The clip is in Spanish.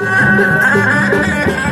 Era.